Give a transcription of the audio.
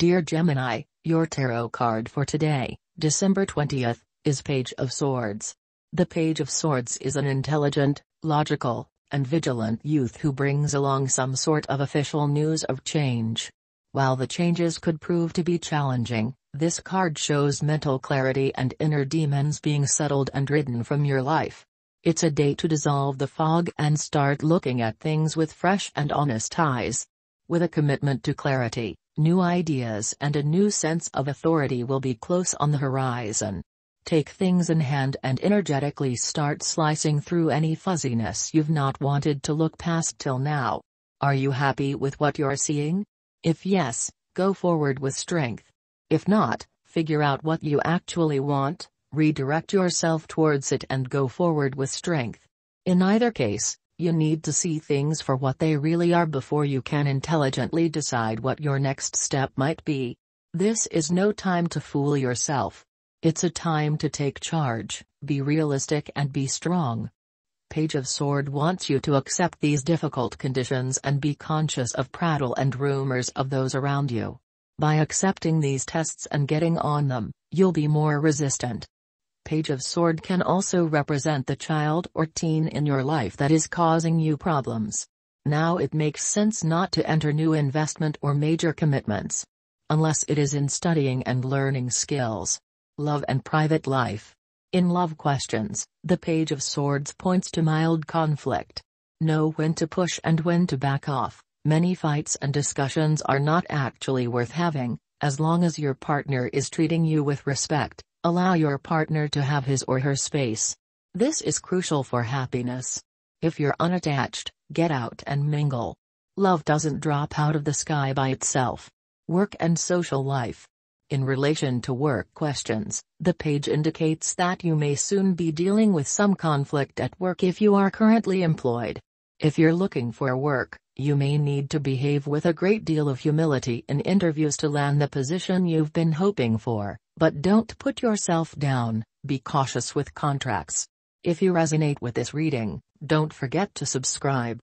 Dear Gemini, your tarot card for today, December 20th, is Page of Swords. The Page of Swords is an intelligent, logical, and vigilant youth who brings along some sort of official news of change. While the changes could prove to be challenging, this card shows mental clarity and inner demons being settled and ridden from your life. It's a day to dissolve the fog and start looking at things with fresh and honest eyes. With a commitment to clarity, New ideas and a new sense of authority will be close on the horizon. Take things in hand and energetically start slicing through any fuzziness you've not wanted to look past till now. Are you happy with what you're seeing? If yes, go forward with strength. If not, figure out what you actually want, redirect yourself towards it and go forward with strength. In either case, you need to see things for what they really are before you can intelligently decide what your next step might be. This is no time to fool yourself. It's a time to take charge, be realistic and be strong. Page of Sword wants you to accept these difficult conditions and be conscious of prattle and rumors of those around you. By accepting these tests and getting on them, you'll be more resistant. Page of Sword can also represent the child or teen in your life that is causing you problems. Now it makes sense not to enter new investment or major commitments. Unless it is in studying and learning skills. Love and private life. In love questions, the Page of Swords points to mild conflict. Know when to push and when to back off. Many fights and discussions are not actually worth having, as long as your partner is treating you with respect. Allow your partner to have his or her space. This is crucial for happiness. If you're unattached, get out and mingle. Love doesn't drop out of the sky by itself. Work and social life. In relation to work questions, the page indicates that you may soon be dealing with some conflict at work if you are currently employed. If you're looking for work, you may need to behave with a great deal of humility in interviews to land the position you've been hoping for. But don't put yourself down, be cautious with contracts. If you resonate with this reading, don't forget to subscribe.